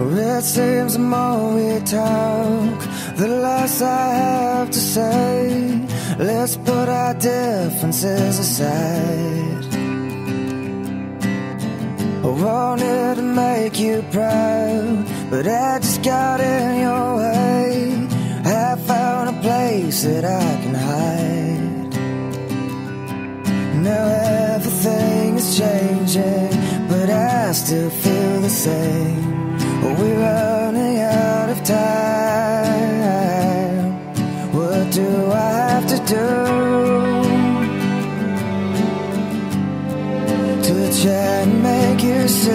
It seems the more we talk, the less I have to say. Let's put our differences aside. I wanted to make you proud, but I just got in your way. I found a place that I can hide. Now everything is changing, but I still feel the same. We're running out of time. What do I have to do to try and make you see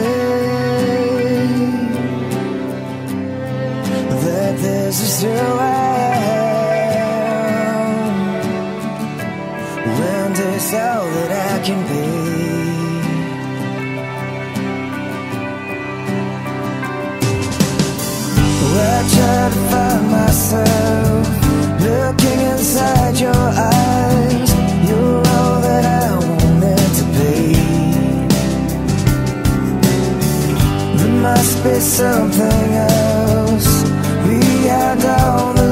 that this is who I am? When this all that I can be. Try to find myself looking inside your eyes. You're all that I wanted to be. There must be something else beyond all the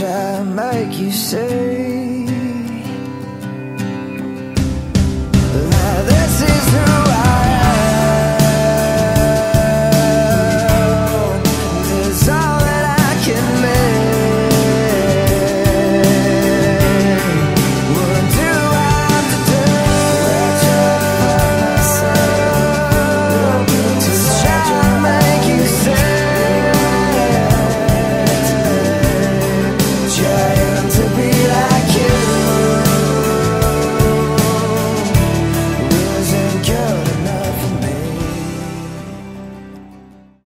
try and make you see. That this is